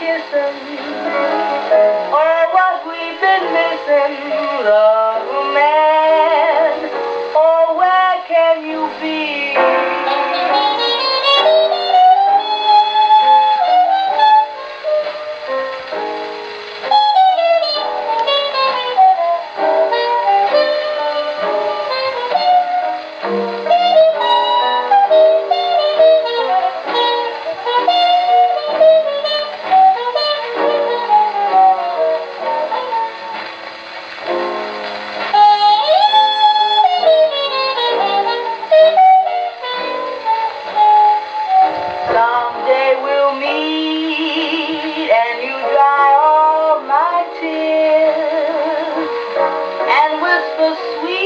Kissing, of. Oh, what we've been missing, love man. Oh, where can you be? the sweet.